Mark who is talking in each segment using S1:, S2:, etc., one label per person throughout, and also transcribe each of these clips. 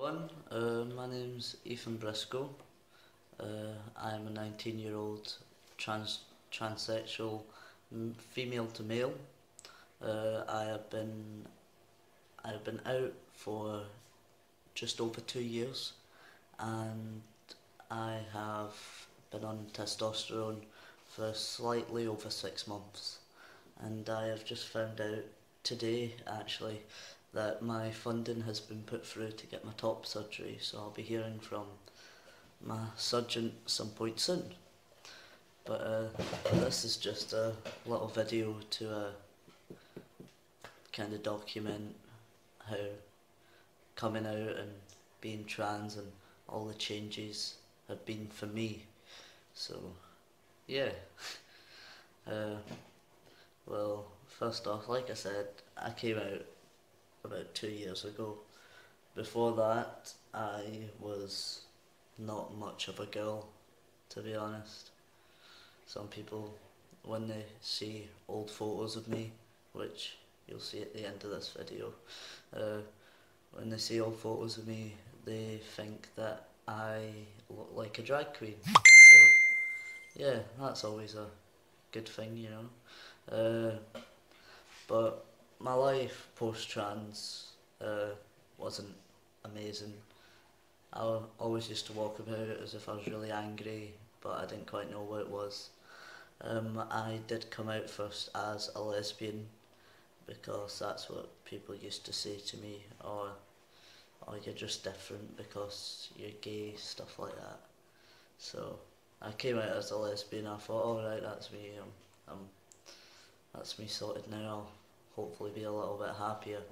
S1: One, uh, my name's Ethan Briscoe. Uh, I am a 19 year old trans transsexual female to male. Uh, I have been I have been out for just over two years and I have been on testosterone for slightly over six months and I have just found out today actually that my funding has been put through to get my top surgery so I'll be hearing from my surgeon some point soon. But uh, this is just a little video to uh, kind of document how coming out and being trans and all the changes have been for me. So yeah. Uh, well first off like I said I came out about two years ago. Before that, I was not much of a girl, to be honest. Some people, when they see old photos of me, which you'll see at the end of this video, uh, when they see old photos of me, they think that I look like a drag queen. So, yeah, that's always a good thing, you know. Uh, but my life post-trans uh, wasn't amazing. I always used to walk about as if I was really angry, but I didn't quite know what it was. Um, I did come out first as a lesbian because that's what people used to say to me, or or you're just different because you're gay, stuff like that. So I came out as a lesbian. I thought, all right, that's me. I'm, that's me sorted now. I'll hopefully be a little bit happier.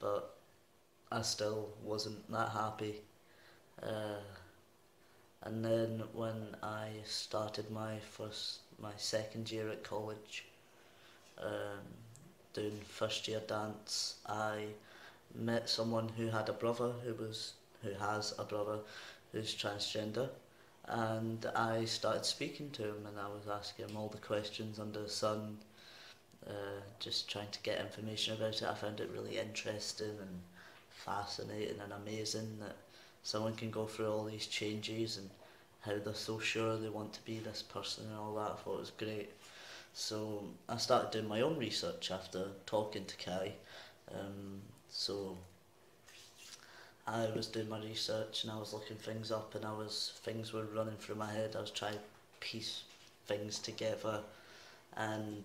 S1: But I still wasn't that happy. Uh, and then when I started my first, my second year at college, um, doing first year dance, I met someone who had a brother who was, who has a brother who's transgender. And I started speaking to him and I was asking him all the questions under the sun uh, just trying to get information about it. I found it really interesting and fascinating and amazing that someone can go through all these changes and how they're so sure they want to be this person and all that. I thought it was great. So I started doing my own research after talking to Kai. Um, so I was doing my research and I was looking things up and I was things were running through my head. I was trying to piece things together and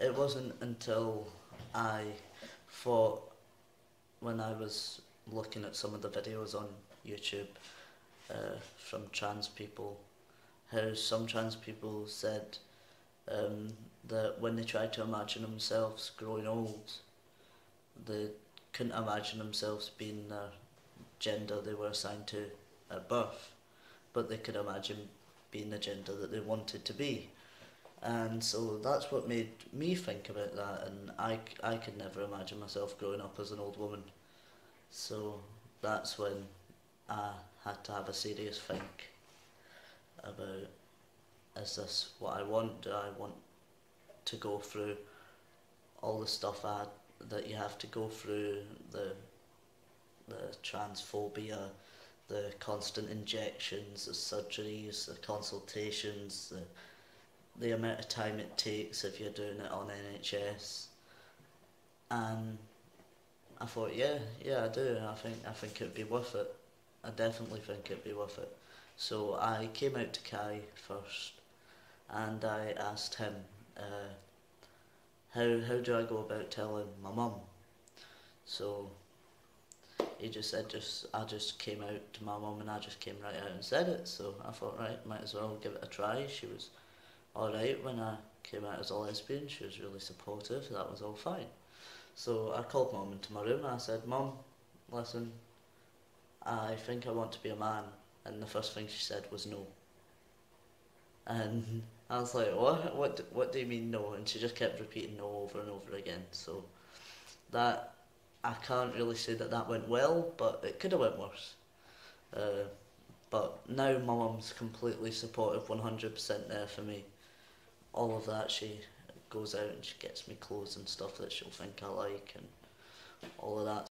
S1: it wasn't until I thought when I was looking at some of the videos on YouTube uh, from trans people, how some trans people said um, that when they tried to imagine themselves growing old, they couldn't imagine themselves being the gender they were assigned to at birth, but they could imagine being the gender that they wanted to be. And so that's what made me think about that, and I, I could never imagine myself growing up as an old woman. So that's when I had to have a serious think about is this what I want? Do I want to go through all the stuff I, that you have to go through, the the transphobia, the constant injections, the surgeries, the consultations, the the amount of time it takes if you're doing it on NHS. And I thought, yeah, yeah, I do. I think I think it'd be worth it. I definitely think it'd be worth it. So I came out to Kai first, and I asked him, uh, how how do I go about telling my mum? So he just said, just I just came out to my mum and I just came right out and said it. So I thought, right, might as well give it a try. She was alright when I came out as a lesbian. She was really supportive. That was all fine. So I called mum into my room and I said, Mum, listen, I think I want to be a man. And the first thing she said was no. And I was like, what? What? What do you mean no? And she just kept repeating no over and over again. So that I can't really say that that went well, but it could have went worse. Uh, but now my mum's completely supportive, 100% there for me all of that. She goes out and she gets me clothes and stuff that she'll think I like and all of that.